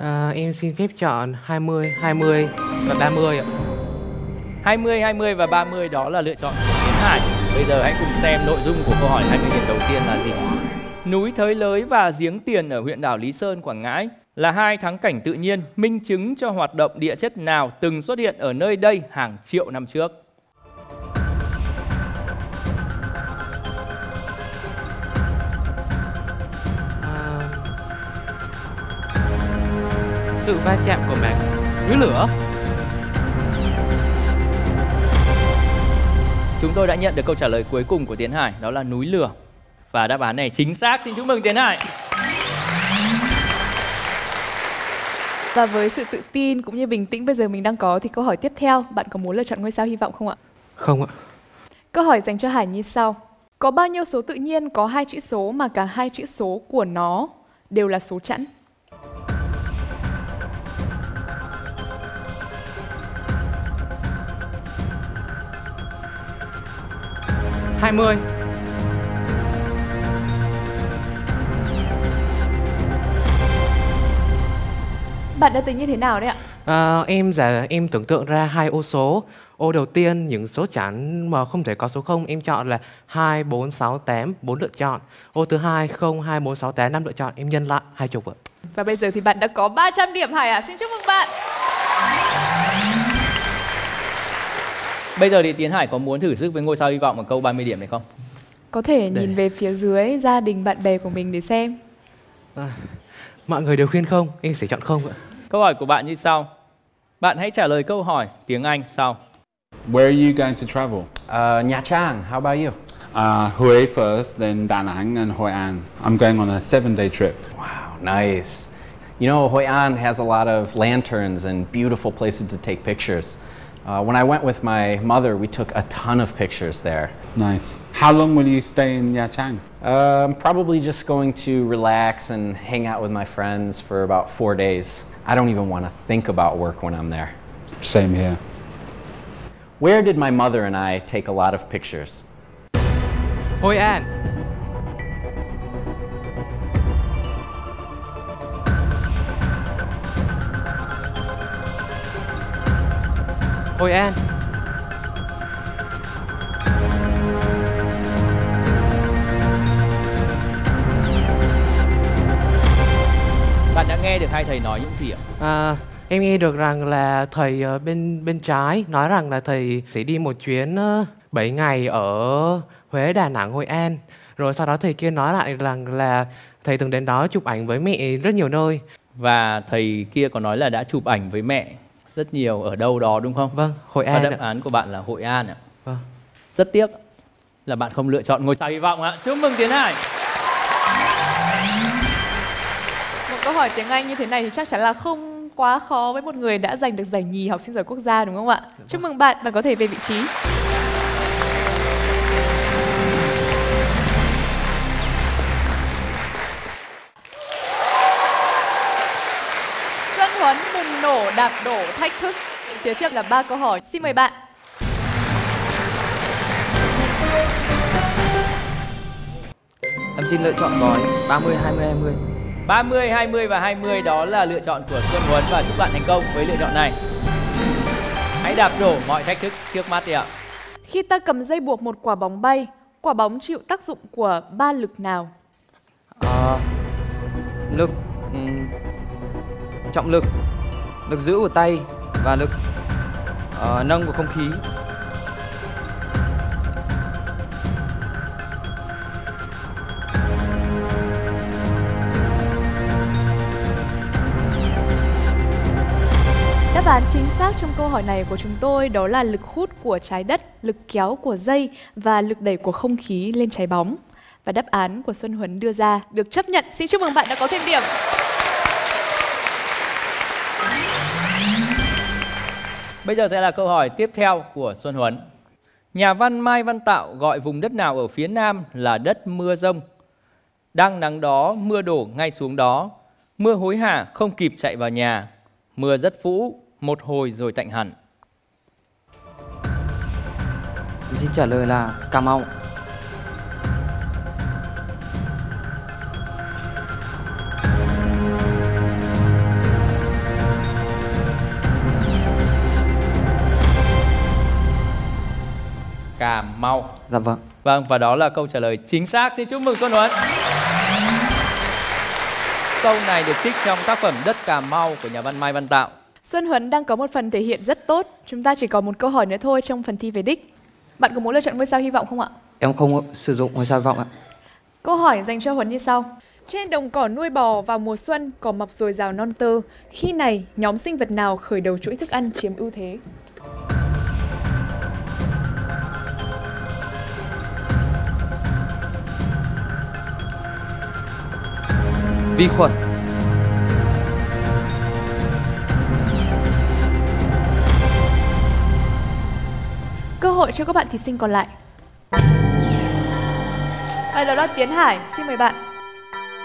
À, em xin phép chọn 20, 20 và 30 ạ. 20, 20 và 30 đó là lựa chọn của Tiến Hải. Bây giờ hãy cùng xem nội dung của câu hỏi 20 điểm đầu tiên là gì. Núi Thới Lới và Giếng Tiền ở huyện đảo Lý Sơn, Quảng Ngãi là hai thắng cảnh tự nhiên minh chứng cho hoạt động địa chất nào từng xuất hiện ở nơi đây hàng triệu năm trước. Sự va chạm của mảng núi lửa. Chúng tôi đã nhận được câu trả lời cuối cùng của Tiến Hải, đó là núi lửa. Và đáp án này chính xác, xin chúc mừng Tiến Hải. Và với sự tự tin cũng như bình tĩnh bây giờ mình đang có thì câu hỏi tiếp theo, bạn có muốn lựa chọn ngôi sao hy vọng không ạ? Không ạ. Câu hỏi dành cho Hải như sau. Có bao nhiêu số tự nhiên có hai chữ số mà cả hai chữ số của nó đều là số chẵn? Hai mươi Bạn đã tính như thế nào đấy ạ? à, Em giả em tưởng tượng ra hai ô số Ô đầu tiên những số chẵn mà không thể có số 0 Em chọn là 2, 4, 6, 8 4 lựa chọn Ô thứ hai 0, 2, 4, 6, 8 5 lựa chọn Em nhân lại hai chục ạ Và bây giờ thì bạn đã có 300 điểm Hải ạ. À. Xin chúc mừng bạn. Bây giờ thì Tiến Hải có muốn thử sức với ngôi sao hy vọng ở câu 30 điểm này không? Có thể Để. nhìn về phía dưới gia đình bạn bè của mình để xem. à, Mọi người đều khuyên không Em sẽ chọn không ạ Câu hỏi của bạn như sau. Bạn hãy trả lời câu hỏi tiếng Anh sau. Where are you going to travel? Uh, Nha Trang, how about you? Uh, Huế first, then Da Nang and Hoi An. I'm going on a seven-day trip. Wow, nice. You know, Hoi An has a lot of lanterns and beautiful places to take pictures. Uh, when I went with my mother, we took a ton of pictures there. Nice. How long will you stay in Nha Trang? Uh, I'm probably just going to relax and hang out with my friends for about four days. I don't even want to think about work when I'm there. Same here. Where did my mother and I take a lot of pictures? Hội An Hội An Bạn đã nghe được hai thầy nói những gì ạ? à, Em nghe được rằng là thầy ờ, bên bên trái nói rằng là thầy sẽ đi một chuyến uh, 7 ngày ở Huế, Đà Nẵng, Hội An. Rồi sau đó thầy kia nói lại rằng là thầy từng đến đó chụp ảnh với mẹ rất nhiều nơi. Và thầy kia có nói là đã chụp ảnh với mẹ rất nhiều ở đâu đó đúng không? Vâng, Hội Và An đáp ạ. án của bạn là Hội An ạ. Vâng. Rất tiếc là bạn không lựa chọn ngôi sao hy vọng ạ. Chúc mừng Tiến Hải. Một câu hỏi tiếng Anh như thế này thì chắc chắn là không quá khó với một người đã giành được giải nhì học sinh giỏi quốc gia đúng không ạ? Chúc mừng bạn, bạn có thể về vị trí. Đạp đổ thách thức. Phía trước là ba câu hỏi. Xin mời bạn. Em xin lựa chọn gói 30 20 20. 30, 20 và 20 đó là lựa chọn của Xuân Huấn và chúc bạn thành công với lựa chọn này. Hãy đạp đổ mọi thách thức trước mắt đi ạ. Khi ta cầm dây buộc một quả bóng bay, quả bóng chịu tác dụng của ba lực nào? Ờ, lực ừm, trọng lực, lực giữ của tay và lực uh, ờ, nâng của không khí. Đáp án chính xác trong câu hỏi này của chúng tôi đó là lực hút của trái đất, lực kéo của dây và lực đẩy của không khí lên trái bóng. Và đáp án của Xuân Huấn đưa ra được chấp nhận. Xin chúc mừng bạn đã có thêm điểm. Bây giờ sẽ là câu hỏi tiếp theo của Xuân Huấn. Nhà văn Mai Văn Tạo gọi vùng đất nào ở phía Nam là đất mưa rông? Đang nắng đó, mưa đổ ngay xuống đó. Mưa hối hả, không kịp chạy vào nhà. Mưa rất phũ, một hồi rồi tạnh hẳn. Xin trả lời là Cà Mau. Mau. Dạ vâng. Vâng, và đó là câu trả lời chính xác. Xin chúc mừng Xuân Huấn. Câu này được trích trong tác phẩm Đất Cà Mau của nhà văn Mai Văn Tạo. Xuân Huấn đang có một phần thể hiện rất tốt. Chúng ta chỉ còn một câu hỏi nữa thôi trong phần thi về đích. Bạn có muốn lựa chọn ngôi sao hy vọng không ạ? Em không sử dụng ngôi sao hy vọng ạ. Câu hỏi dành cho Huấn như sau. Trên đồng cỏ nuôi bò vào mùa xuân, cỏ mọc dồi dào non tơ. Khi này, nhóm sinh vật nào khởi đầu chuỗi thức ăn chiếm ưu thế? Vi khuẩn. Cơ hội cho các bạn thí sinh còn lại. Vậy đó là Tiến Hải, xin mời bạn.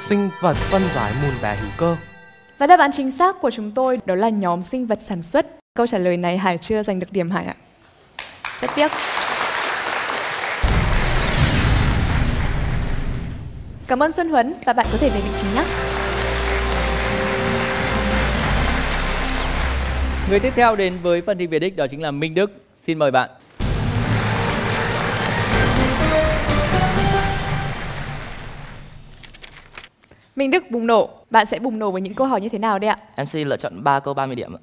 Sinh vật phân giải mùn bẻ hữu cơ. Và đáp án chính xác của chúng tôi đó là nhóm sinh vật sản xuất. Câu trả lời này Hải chưa giành được điểm Hải ạ. Rất tiếc. Cảm ơn Xuân Huấn và bạn có thể về vị trí nhé. Người tiếp theo đến với phần thi về đích đó chính là Minh Đức. Xin mời bạn. Minh Đức bùng nổ, bạn sẽ bùng nổ với những câu hỏi như thế nào đây ạ? Em xin lựa chọn 3 câu 30 điểm ạ.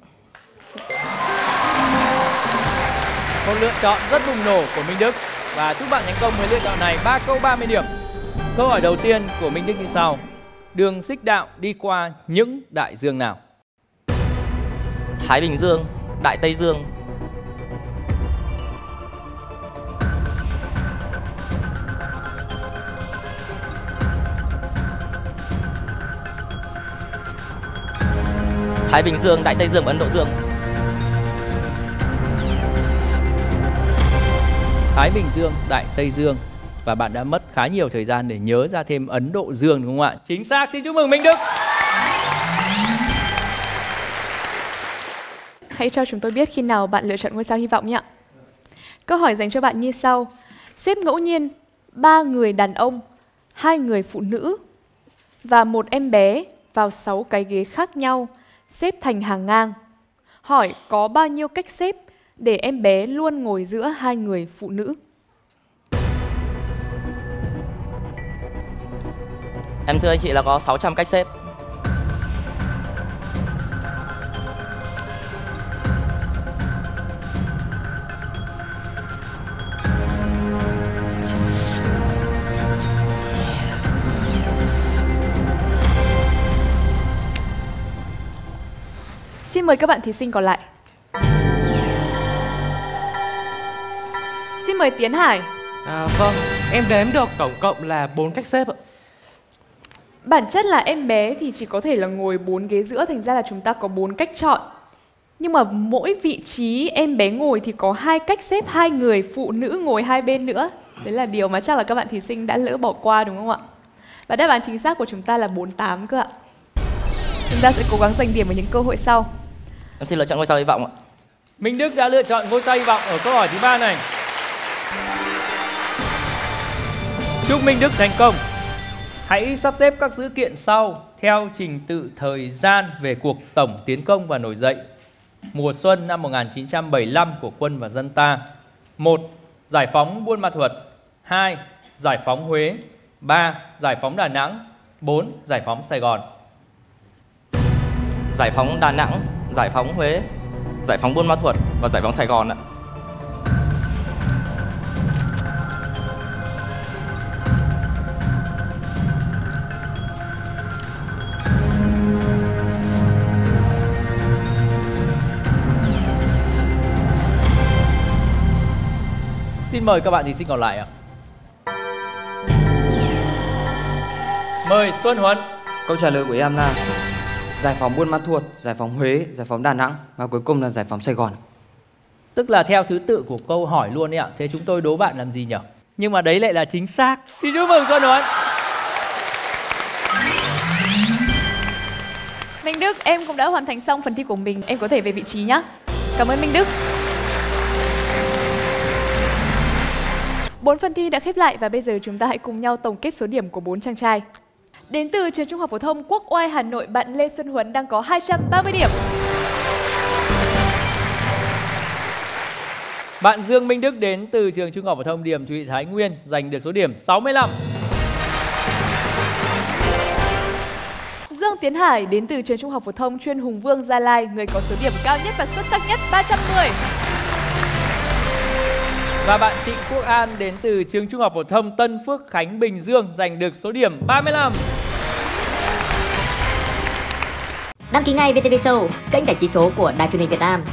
Một lựa chọn rất bùng nổ của Minh Đức và chúc bạn thành công với lựa chọn này 3 câu 30 điểm. Câu hỏi đầu tiên của Minh Đức như sau. Đường xích đạo đi qua những đại dương nào? Thái Bình Dương, Đại Tây Dương, Thái Bình Dương, Đại Tây Dương và Ấn Độ Dương. Thái Bình Dương, Đại Tây Dương và bạn đã mất khá nhiều thời gian để nhớ ra thêm Ấn Độ Dương đúng không ạ? Chính xác, xin chúc mừng Minh Đức. Hãy cho chúng tôi biết khi nào bạn lựa chọn ngôi sao hy vọng nhé. Câu hỏi dành cho bạn như sau. Xếp ngẫu nhiên ba người đàn ông, hai người phụ nữ và một em bé vào 6 cái ghế khác nhau, xếp thành hàng ngang. Hỏi có bao nhiêu cách xếp để em bé luôn ngồi giữa hai người phụ nữ? Em thưa anh chị là có 600 cách xếp. Xin mời các bạn thí sinh còn lại. Xin mời Tiến Hải. À, vâng, em đếm được tổng cộng là bốn cách xếp ạ. Bản chất là em bé thì chỉ có thể là ngồi bốn ghế giữa thành ra là chúng ta có bốn cách chọn. Nhưng mà mỗi vị trí em bé ngồi thì có hai cách xếp hai người phụ nữ ngồi hai bên nữa. Đấy là điều mà chắc là các bạn thí sinh đã lỡ bỏ qua đúng không ạ? Và đáp án chính xác của chúng ta là 48 cơ ạ. Chúng ta sẽ cố gắng giành điểm ở những cơ hội sau. Em xin lựa chọn ngôi sao hy vọng ạ. Minh Đức đã lựa chọn ngôi sao hy vọng ở câu hỏi thứ ba này. Chúc Minh Đức thành công. Hãy sắp xếp các dữ kiện sau theo trình tự thời gian về cuộc tổng tiến công và nổi dậy mùa xuân năm 1975 của quân và dân ta. 1. Giải phóng Buôn Ma Thuột 2. Giải phóng Huế 3. Giải phóng Đà Nẵng 4. Giải phóng Sài Gòn Giải phóng Đà Nẵng, giải phóng Huế, giải phóng Buôn Ma Thuột và giải phóng Sài Gòn ạ. Xin mời các bạn thí sinh còn lại ạ. Mời Xuân Huấn. Câu trả lời của em là giải phóng Buôn Ma Thuột, giải phóng Huế, giải phóng Đà Nẵng và cuối cùng là giải phóng Sài Gòn. Tức là theo thứ tự của câu hỏi luôn đấy ạ. Thế chúng tôi đố bạn làm gì nhỉ? Nhưng mà đấy lại là chính xác. Xin chúc mừng Xuân Huấn. Minh Đức, em cũng đã hoàn thành xong phần thi của mình. Em có thể về vị trí nhé. Cảm ơn Minh Đức. Bốn phần thi đã khép lại và bây giờ chúng ta hãy cùng nhau tổng kết số điểm của bốn chàng trai. Đến từ trường Trung học phổ thông Quốc Oai Hà Nội, bạn Lê Xuân Huấn đang có 230 điểm. Bạn Dương Minh Đức đến từ trường Trung học phổ thông Điểm Thụy Thái Nguyên giành được số điểm 65. Dương Tiến Hải đến từ trường Trung học phổ thông chuyên Hùng Vương Gia Lai, người có số điểm cao nhất và xuất sắc nhất 310. Và bạn Trịnh Quốc An đến từ trường Trung học phổ thông Tân Phước Khánh Bình Dương giành được số điểm 35. Đăng ký ngay VTV Show, kênh giải trí số của Đài truyền hình Việt Nam